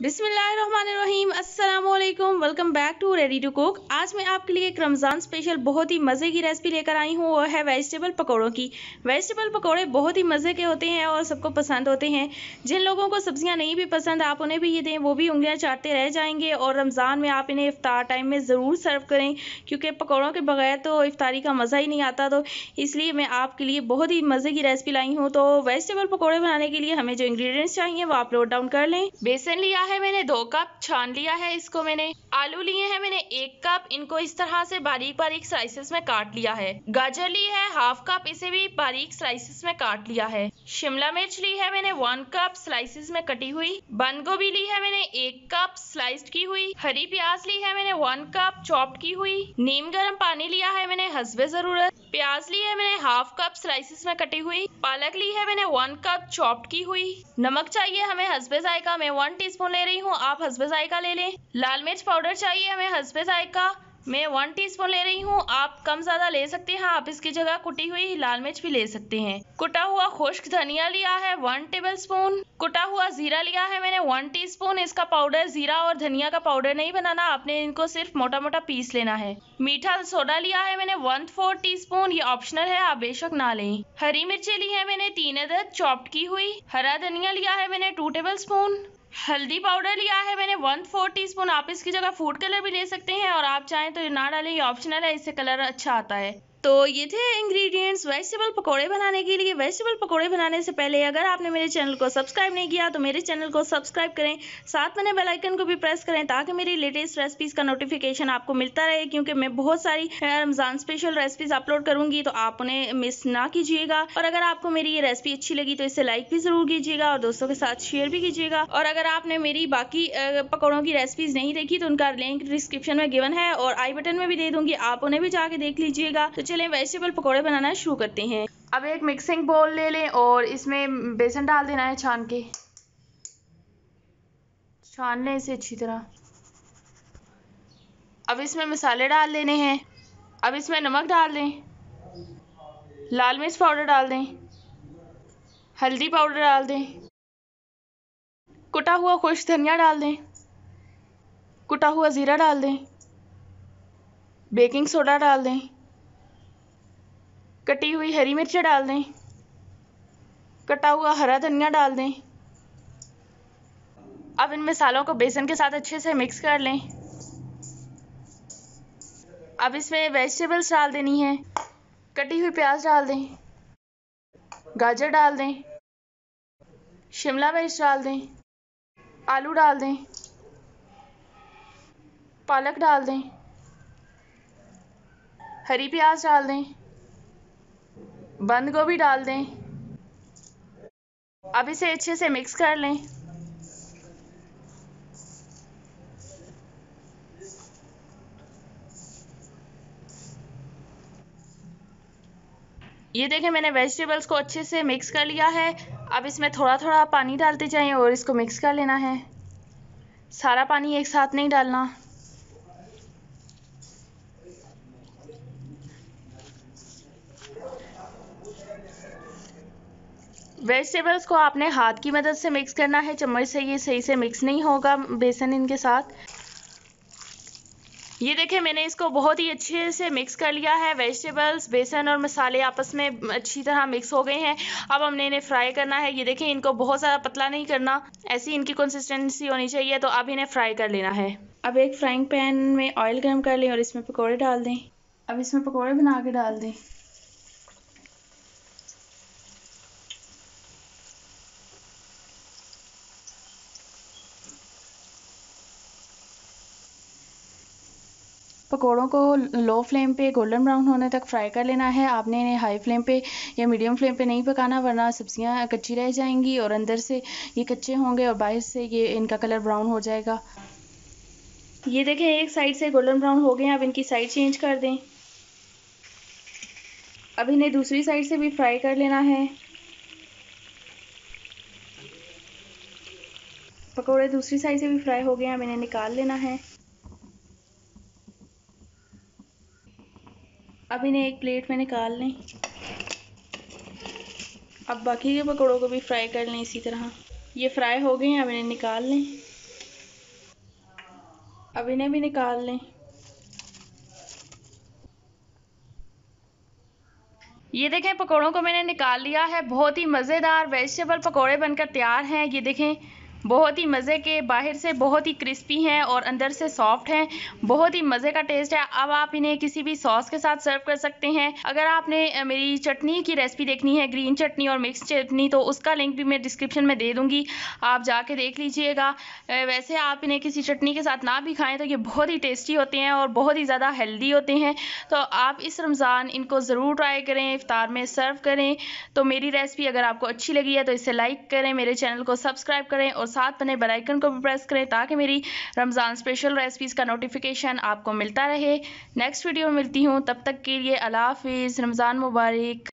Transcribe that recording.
अस्सलाम वालेकुम welcome back to ready to cook आज मैं आपके लिए एक रमज़ान स्पेशल बहुत ही मज़े की रेसिपी लेकर आई हूँ, वो है वेजिटेबल पकौड़ों की। वेजिटेबल पकौड़े बहुत ही मज़े के होते हैं और सबको पसंद होते हैं। जिन लोगों को सब्ज़ियाँ नहीं भी पसंद, आप उन्हें भी ये दें, वो भी उंगलियाँ चाटते रह जाएँगे और रमज़ान में आप इन्हें इफ्तार टाइम में ज़रूर सर्व करें, क्योंकि पकौड़ों के बगैर तो इफ्तारी का मज़ा ही नहीं आता। तो इसलिए मैं आपके लिए बहुत ही मज़े की रेसिपी लाई हूँ। तो वेजिटेबल पकौड़े बनाने के लिए हमें जो इंग्रीडियंट्स चाहिए, वो आप नोट डाउन कर लें। बेसन लिया है, मैंने दो कप छान लिया है इसको मैंने। आलू लिए हैं मैंने एक कप, इनको इस तरह से बारीक बारीक स्लाइसेस में काट लिया है। गाजर ली है हाफ़ कप इसे भी बारीक स्लाइसेस में काट लिया है। शिमला मिर्च ली है मैंने वन कप स्लाइसेस में कटी हुई। बंद गोभी ली है मैंने एक कप स्लाइस्ड की हुई। हरी प्याज ली है मैंने वन कप चॉप्ड की हुई। नीम गर्म पानी लिया है मैंने हसबे ज़रूरत। प्याज ली है मैंने हाफ़ कप स्लाइसिस में कटी हुई। पालक ली है मैंने वन कप चॉप्ड की हुई। नमक चाहिए हमें हसबे जायका मैं वन टीस्पून ले रही हूँ, आप हसबे जायका ले लें। लाल मिर्च पाउडर चाहिए हमें हसबे जायका। मैं वन टीस्पून ले रही हूँ, आप कम ज़्यादा ले सकते हैं, आप इसकी जगह कुटी हुई लाल मिर्च भी ले सकते हैं। कुटा हुआ खुश्क धनिया लिया है वन टेबल स्पून कुटा हुआ जीरा लिया है मैंने वन टीस्पून इसका पाउडर जीरा और धनिया का पाउडर नहीं बनाना, आपने इनको सिर्फ़ मोटा मोटा पीस लेना है। मीठा सोडा लिया है मैंने वन फोर टी स्पून ये ऑप्शनल है, आप बेशक ना लें। हरी मिर्ची ली है मैंने, तीन अदद चॉप्ड की हुई। हरा धनिया लिया है मैंने टू टेबल स्पून हल्दी पाउडर लिया है मैंने वन फोर टी स्पून आप इसकी जगह फ़ूड कलर भी ले सकते हैं और आप चाहें तो ना डालें, ये ऑप्शनल है, इससे कलर अच्छा आता है। तो ये थे इंग्रेडिएंट्स वेजिटेबल पकोड़े बनाने के लिए। वेजिटेबल पकोड़े बनाने से पहले अगर आपने मेरे चैनल को सब्सक्राइब नहीं किया तो मेरे चैनल को सब्सक्राइब करें। साथ में बेल आइकन को भी प्रेस करें ताकि मेरी लेटेस्ट रेसिपीज़ का नोटिफिकेशन आपको मिलता रहे, क्योंकि मैं बहुत सारी रमज़ान स्पेशल रेसिपीज़ अपलोड करूँगी तो आप उन्हें मिस ना कीजिएगा। और अगर आपको मेरी ये रेसिपी अच्छी लगी तो इसे लाइक भी ज़रूर कीजिएगा और दोस्तों के साथ शेयर भी कीजिएगा। और अगर आपने मेरी बाकी पकौड़ों की रेसिपीज़ नहीं देखी तो उनका लिंक डिस्क्रिप्शन में गिवन है और आई बटन में भी दे दूँगी, आप उन्हें भी जाके देख लीजिएगा। तो चलें वेजिटेबल पकौड़े बनाना शुरू करते हैं। अब एक मिक्सिंग बोल ले लें और इसमें बेसन डाल देना है छान के। छान लें इसे अच्छी तरह। अब इसमें मसाले डाल देने हैं। अब इसमें नमक डाल दें। लाल मिर्च पाउडर डाल दें। हल्दी पाउडर डाल दें। कुटा हुआ खुश धनिया डाल दें। कुटा हुआ ज़ीरा डाल दें। बेकिंग सोडा डाल दें। कटी हुई हरी मिर्चें डाल दें। कटा हुआ हरा धनिया डाल दें। अब इन मसालों को बेसन के साथ अच्छे से मिक्स कर लें। अब इसमें वेजिटेबल्स डाल देनी है। कटी हुई प्याज डाल दें। गाजर डाल दें। शिमला मिर्च डाल दें। आलू डाल दें। पालक डाल दें। हरी प्याज डाल दें। बंद गोभी डाल दें। अब इसे अच्छे से मिक्स कर लें। ये देखें मैंने वेजिटेबल्स को अच्छे से मिक्स कर लिया है। अब इसमें थोड़ा थोड़ा पानी डालते जाएँ और इसको मिक्स कर लेना है। सारा पानी एक साथ नहीं डालना। वेजिटेबल्स को आपने हाथ की मदद से मिक्स करना है। चम्मच से ये सही से मिक्स नहीं होगा, बेसन इनके साथ। ये देखें मैंने इसको बहुत ही अच्छे से मिक्स कर लिया है। वेजिटेबल्स, बेसन और मसाले आपस में अच्छी तरह मिक्स हो गए हैं। अब हमने इन्हें फ्राई करना है। ये देखें इनको बहुत ज़्यादा पतला नहीं करना। ऐसी इनकी कंसिस्टेंसी होनी चाहिए तो अब इन्हें फ्राई कर लेना है। अब एक फ्राइंग पैन में ऑयल गर्म कर लें और इसमें पकौड़े डाल दें। अब इसमें पकौड़े बना के डाल दें। पकौड़ों को लो फ्लेम पे गोल्डन ब्राउन होने तक फ्राई कर लेना है। आपने इन्हें हाई फ्लेम पे या मीडियम फ्लेम पे नहीं पकाना, वरना सब्ज़ियाँ कच्ची रह जाएँगी और अंदर से ये कच्चे होंगे और बाहर से ये इनका कलर ब्राउन हो जाएगा। ये देखें, एक साइड से गोल्डन ब्राउन हो गए, अब इनकी साइड चेंज कर दें। अब इन्हें दूसरी साइड से भी फ्राई कर लेना है। पकौड़े दूसरी साइड से भी फ्राई हो गए हैं अब इन्हें निकाल लेना है। अब इन्हें एक प्लेट में निकाल लें। अब बाकी के पकौड़ों को भी फ्राई कर लें इसी तरह। ये फ्राई हो गए हैं, अब इन्हें निकाल लें। अब इन्हें भी निकाल लें। ये देखें, पकौड़ों को मैंने निकाल लिया है। बहुत ही मज़ेदार वेजिटेबल पकौड़े बनकर तैयार हैं। ये देखें बहुत ही मज़े के, बाहर से बहुत ही क्रिस्पी हैं और अंदर से सॉफ्ट हैं। बहुत ही मज़े का टेस्ट है। अब आप इन्हें किसी भी सॉस के साथ सर्व कर सकते हैं। अगर आपने मेरी चटनी की रेसिपी देखनी है, ग्रीन चटनी और मिक्स चटनी तो उसका लिंक भी मैं डिस्क्रिप्शन में दे दूँगी। आप जाके देख लीजिएगा। वैसे आप इन्हें किसी चटनी के साथ ना भी खाएँ तो ये बहुत ही टेस्टी होते हैं और बहुत ही ज़्यादा हेल्दी होते हैं। तो आप इस रमज़ान इनको ज़रूर ट्राई करें इफ़ार में सर्व करें। तो मेरी रेसिपी अगर आपको अच्छी लगी है तो इसे लाइक करें, मेरे चैनल को सब्सक्राइब करें और साथ बने बेलाइकन को भी प्रेस करें ताकि मेरी रमज़ान स्पेशल रेसिपीज़ का नोटिफिकेशन आपको मिलता रहे। नेक्स्ट वीडियो मिलती हूँ। तब तक के लिए अला हाफिज़। रमज़ान मुबारक।